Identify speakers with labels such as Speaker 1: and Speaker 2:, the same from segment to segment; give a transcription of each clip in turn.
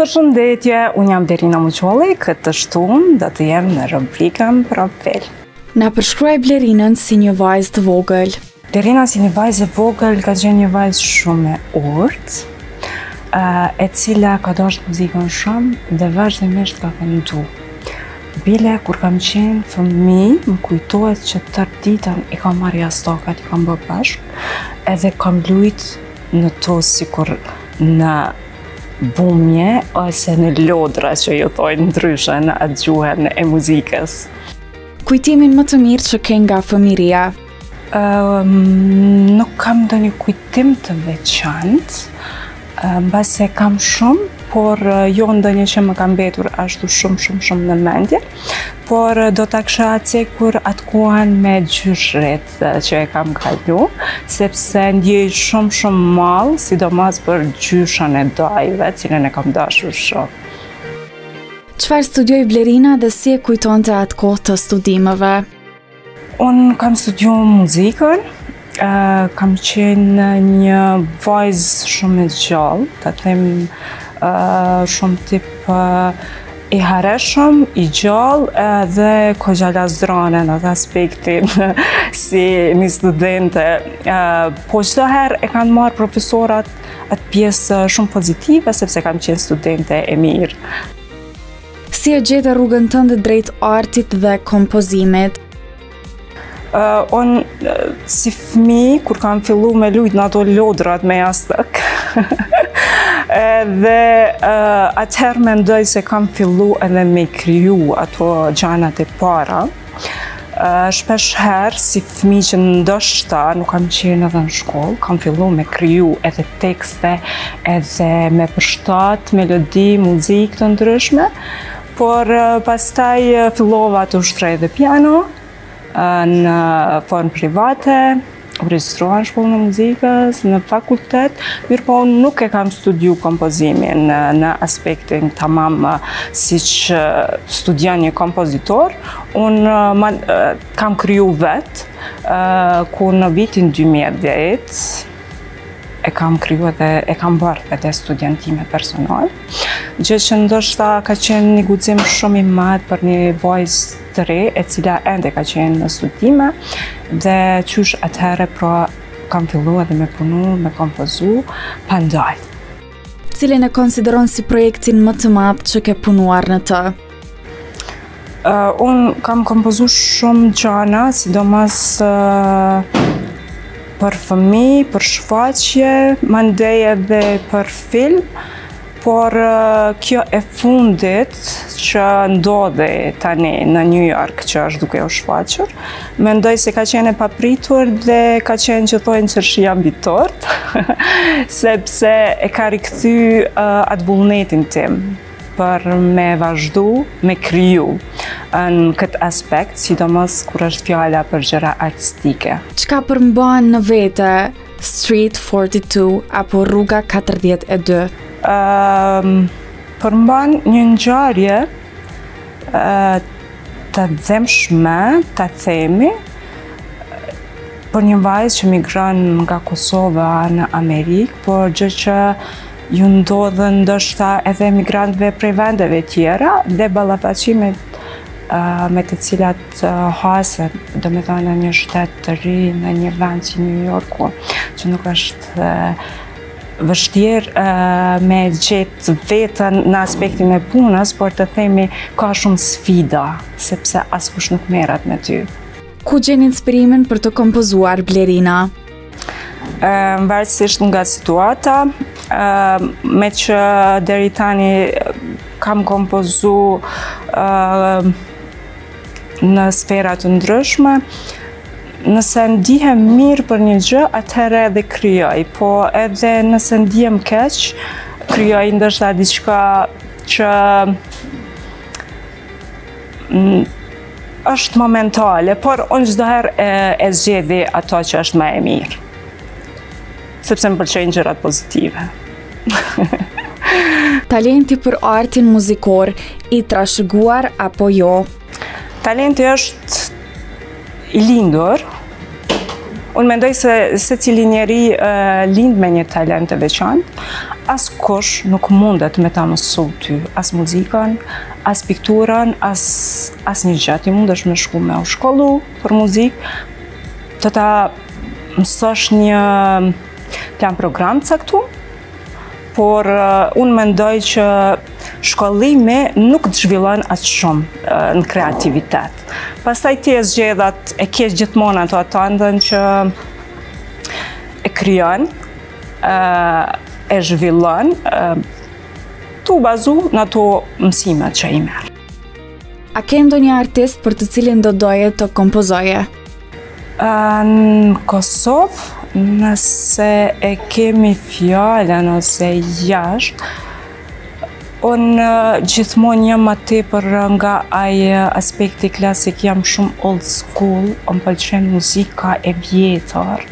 Speaker 1: Përshëndetje, unë jam Blerina Muqolli, këtë shtunë do të jem në rubrikën Profil.
Speaker 2: Na përshkruaj Blerinën si një vajzë të vogël.
Speaker 1: Blerina si një vajzë e vogël ka qenë një vajzë shumë e urtë, e cila ka dashur muzikën shumë dhe vazhdimisht ka këndu. Bile kur kam qenë fëmijë më kujtohet që tërë ditën i kam marrë jastakat, i kam bë bashkë, edhe kam lujt në to sikur në bumje ose në lodra që ju thojnë ndryshe në atë gjuhën e muzikës.
Speaker 2: Kujtimin më të mirë që ke nga
Speaker 1: fëmijëria? Nuk kam ndonjë kujtim të veçantë, mbase kam shumë, por jo ndonjë që më ka mbetur ashtu shumë shumë shumë në mendje, por do ta kisha atje kur atë kohën me gjyshërit që e kam kalu, sepse ndjej shumë shumë mall, sidomos për gjyshën e dajve, cilën e kam dashur shumë.
Speaker 2: Çfarë studioi Blerina dhe si e kujton atë kohë të studimeve?
Speaker 1: Unë kam studiu muzikën, kam qenë një vajzë shumë e gjallë, të them shumë tip i hareshëm, i gjallë edhe goxha lazdrane në atë aspektin si një studente. Po çdo herë e kanë marrë profesorat atë pjesë shumë pozitive, sepse kam qenë studente e mirë.
Speaker 2: Si e gjete rrugën tënde drejt artit dhe kompozimit?
Speaker 1: Uh, unë si fmi kur kam fillu me lujt në ato lodrat me jastëk dhe uh, atëherë mendoj se kam fillu edhe me i kriju ato gjanat e para Shpesh herë, si fëmijë që ndoshta, nuk kam qenë edhe në shkollë, kam fillu me kriju edhe tekste, edhe me përshtat, melodi, muzikë të ndryshme, por pastaj fillova të ushtroj edhe piano, në formë private, U regjistrova në shkollën e muzikës, në fakultet, mirëpo unë nuk e kam studiu kompozimin në aspektin tamam siç studion një kompozitor, unë kam kriju vetë, ku në vitin 2010, e kam kriju edhe, e kam bërë edhe studion time personale, gjë që ndoshta ka qenë një guxim shumë i madh për një vajzë të re, e cila ende ka qenë në studime, dhe qysh atëherë pra kam fillu edhe me punu, me kompozu, pa ndalë.
Speaker 2: Cilin e konsideron si projektin më të madh që ke punuar në të?
Speaker 1: Unë kam kompozu shumë gjana, sidomos për fëmi, për shfaqje, mandej edhe për film, por kjo e fundit që ndodhi tani në New York që është duke u shfaqur, mendoj se ka qenë e papritur dhe ka qenë që thojnë qershia mbi tortë, sepse e ka rikthy atë vullnetin tim. për me vazhdu me kriju në këtë aspekt, sidomos kur është fjala për gjëra artistike.
Speaker 2: Çka përmban në vete Street 42 apo Rruga 42?
Speaker 1: Um, përmban një ngjarje uh, të dhemshme, të themi, për një vajzë që migron nga Kosova në Amerikë, por gjë që ju ndodhin ndoshta edhe migrantëve prej vendeve tjera dhe ballafaqimet me të cilat hasen, domethonë në një shtet të ri, në një vend si New Yorku, që nuk është vështirë me gjetë veten në aspektin e punës, por të themi ka shumë sfida, sepse askush nuk merat me ty.
Speaker 2: Ku gjeni inspirimin për të kompozuar Blerina?
Speaker 1: Varësisht nga situata, meqë deri tani kam kompozu në sfera të ndryshme, nëse ndihem mirë për një gjë, atëherë edhe krijoj, po edhe nëse ndihem keq, krijoj ndoshta diçka që është momentale, por unë çdo herë e zgjedhi atë që është më e mirë. Sepse më pëlqejnë gjërat pozitive.
Speaker 2: Talenti për artin muzikor i trashëguar apo jo?
Speaker 1: Talenti është i lindur, unë mendoj se secili njeri lind me një talent të veçantë, askush nuk mundet me ta mësu ty, as muzikën, as pikturën, as, as një gja, ti mundesh me shku me u shkollu për muzikë, të ta mësosh një planprogram t'caktu, por unë mendoj që shkollimi nuk të zhvillon atë shumë në kreativitet. Pastaj ti e zgjedh atë, e ke gjithmonë ato atë anën tënde që e krijon, e zhvillon, tu bazu në ato mësimet që i merr.
Speaker 2: A ke ndonjë artist për të cilin do doje të kompozoje?
Speaker 1: Në Kosovë, nëse e kemi fjallën ose jashtë, unë gjithmonë jam ma tepër nga ai aspekti klasik, jam shumë old school, më pëlqen muzika e vjetër.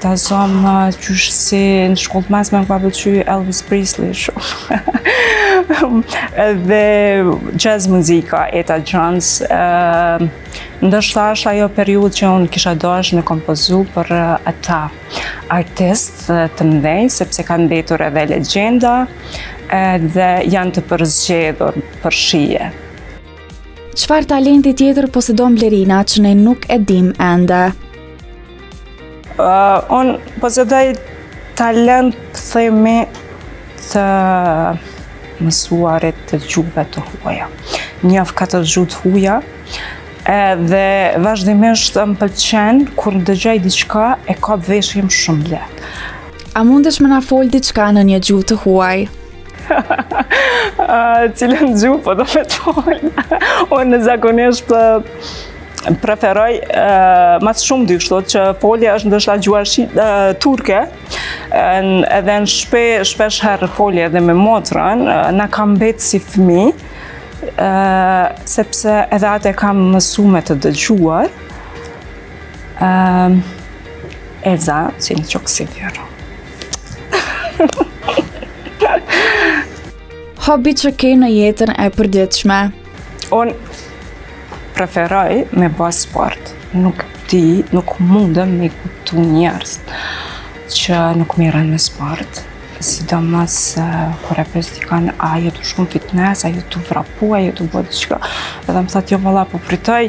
Speaker 1: Ta zom qysh si në shkollë të mesme më ka pëlqy Elvis Presley shumë. Dhe jazz muzika, Etta Jones. Ndoshta është ajo periudhë që unë kisha dashtë me kompozu për ata artistë të mdhenj, sepse kanë mbetur edhe legjenda dhe janë të përzgjedhur për shije.
Speaker 2: Çfarë talenti tjetër posedon Blerina që ne nuk e dimë ende?
Speaker 1: Unë posedoj talent të themi të mësuarit të gjuhëve të huaja. Njoh katër gjuhë të huja, dhe vazhdimisht më pëlqen kur dëgjoj diçka e kap veshi im shumë lehtë.
Speaker 2: A mundesh me na fol diçka në një gjuhë të huaj?
Speaker 1: Cilën gjuhë po do me të folë. Unë zakonisht preferoj ma së shumti kështu që foli është ndoshta gjuha turke edhe në shpe, shpesh herë foli edhe me motrën na ka mbetë si fmi sepse edhe atë e kam mësu me të dëgjuar e za që në çok seviyorum
Speaker 2: Hobi që ke në jetën e përditshme?
Speaker 1: Unë preferoj me bo sport. Nuk di, nuk mundem me kuptu njerëz që nuk mirren me sport. Sidomos, kur e pyes dikon, a je tu shku n'fitness, a je tu vrapu, a je tu bo diçka. Edhe më thotë, jo valla, po pritoj,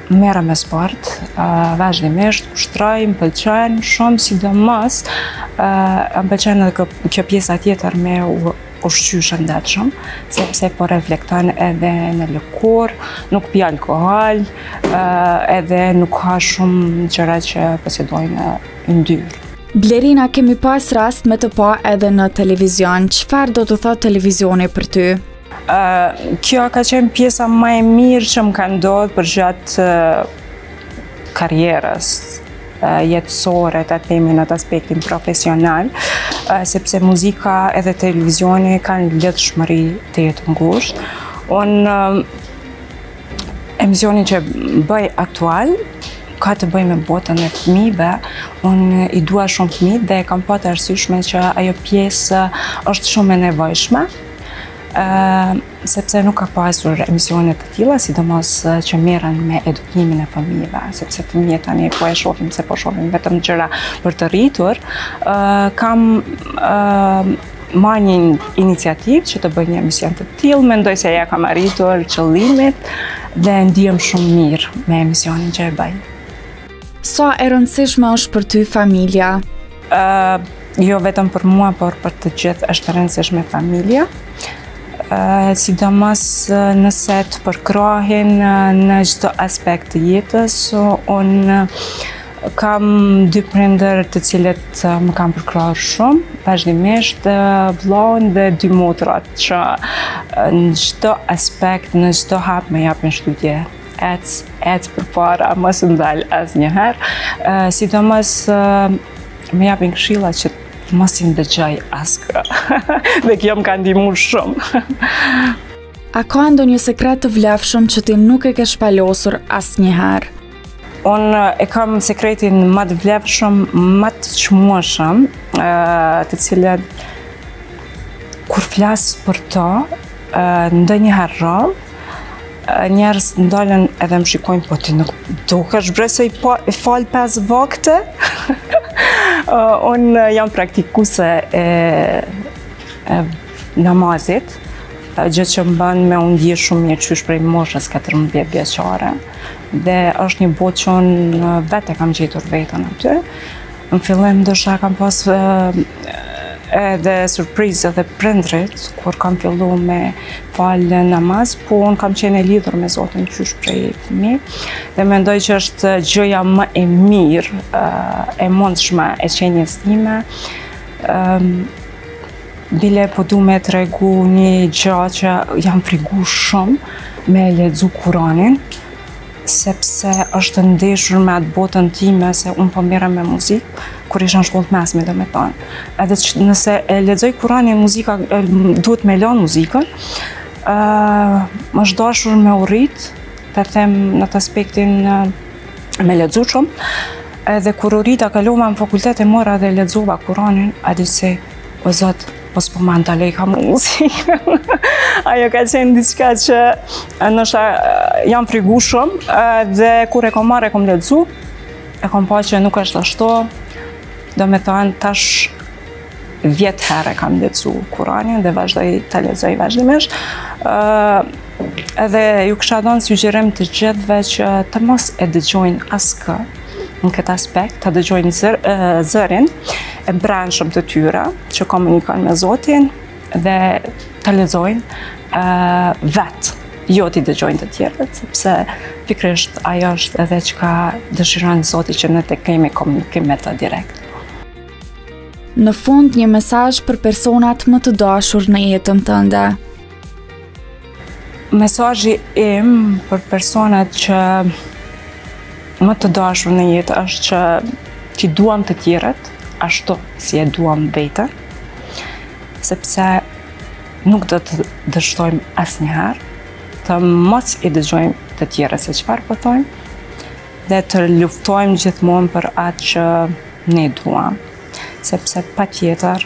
Speaker 1: Merrem me sport, vazhdimisht, ushtroj, më pëlqen shumë, sidomos, më pëlqen edhe kjo pjesa tjetër me u ushqy shëndetshëm, sepse po reflekton edhe në lëkurë, nuk pi alkohol, edhe nuk ha shumë gjëra që posedojnë yndyrë.
Speaker 2: Blerina kemi pas rast me të pa edhe në televizion, çfarë do të thotë televizioni për ty?
Speaker 1: Kjo ka qenë pjesa ma e mirë që më ka ndodhë përgjatë karrierës jetësore, të themi në atë aspektin profesional, sepse muzika edhe televizioni kanë lidhshmëri tejet të ngushtë. Unë emisionin që bëj aktual, ka të bëjë me botën e fëmijëve, unë i dua shumë fëmijët dhe kam pa të arsyshme që ajo pjesë është shumë e nevojshme, sepse nuk ka pasur emisione të tilla, sidomos që merren me edukimin e fëmijëve, sepse fëmijët tani po e shohim se po shohim vetëm gjëra për të rritur. Ë kam marrë një iniciativë që të bëj një emision të tillë, mendoj se ia kam arritur qëllimit dhe ndihem shumë mirë me emisionin që e bëj.
Speaker 2: Sa e rëndësishme është për ty familja?
Speaker 1: Jo vetëm për mua, por për të gjithë është e rëndësishme familja. Sidomos nëse të përkrahin në çdo aspekt të jetës, unë kam dy prindër të cilët më kanë përkrahur shumë, vazhdimisht vllaun dhe dy motrat që në çdo aspekt, në çdo hap më japin shtytje. Ec, ec përpara, mos u ndal asnjëherë. Sidomos më japin këshilla që mos e ndëgjoj askë. Dhe kjo më ka ndihmuar shumë.
Speaker 2: A ka ndonjë sekret të vlefshëm që ti nuk e ke shpalosur asnjëherë?
Speaker 1: Unë e kam sekretin ma të vlefshëm, ma të çmueshëm, të cilën kur flas për to, ndonjëherë rrallë, Njerëzit ndalen edhe më shikojnë, po ti nuk dukesh, s'besoj po i fal pesë vakte. Unë jam praktikuse e namazit, gjë që më bën me u ndje shumë mirë qysh prej moshës 14 vjeçare. Dhe është një botë që unë vetë e kam gjetur veten aty. Në fillim ndoshta kam pas edhe surprizë edhe prindrit, kur kam fillu me fal namaz, po unë kam qenë e lidhur me Zotin qysh prej fëmi', dhe mendoj që është gjëja më e mirë, e mundshme e qenies time, bile po du me tregu një gjë që jam frigu shumë me lexu Kuranin, sepse është ndeshur me atë botën time se unë po mirrem me muzikë kur isha në shkollë të mesme domethonë. Edhe nëse e lexoj Kur'anin muzika duhet me lënë muzikën. ë më është dashur me urrit të them në atë aspektin me lexu shumë. Edhe kur urrita kalova në fakultet e mora dhe lexova Kur'anin, a di se o Zot, po s'po ma ndalojka mu muzikën. Ajo ka qenë diçka që ndoshta jam frigu shumë dhe kur e kom marrë e kom lexu, e kom pa që nuk është ashtu, domethonë tash dhjetë herë e kam lexu Kuranin dhe vazhdoj ta lexoj vazhdimisht. Edhe ju kisha dhonë sugjerim të gjithëve që të mos e dëgjojnë askë në këtë aspekt, të dëgjojnë zërin e brendshëm të tyre, që komunikojnë me Zotin dhe të lexojnë vetë, jo t'i dëgjojnë të tjerët, sepse pikërisht ajo është edhe çka dëshiron Zoti që ne të kemi komunikim me të direkt.
Speaker 2: Në fund një mesazh për personat më të dashur në jetën tënde.
Speaker 1: Mesazhi im për personat që më të dashur në jetë është që t'i duam të tjerët ashtu si e duam veten, sepse nuk do të dështojmë asnjëherë, të mos i dëgjojmë të tjerët se çfarë po thonë, po dhe të luftojmë gjithmonë për atë që ne duam, sepse patjetër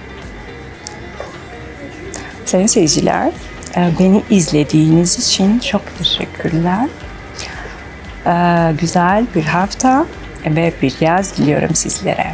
Speaker 1: sayın seyirciler, eh, beni izlediğiniz için çok teşekkürler. Ee, güzel bir hafta ve bir yaz diliyorum sizlere.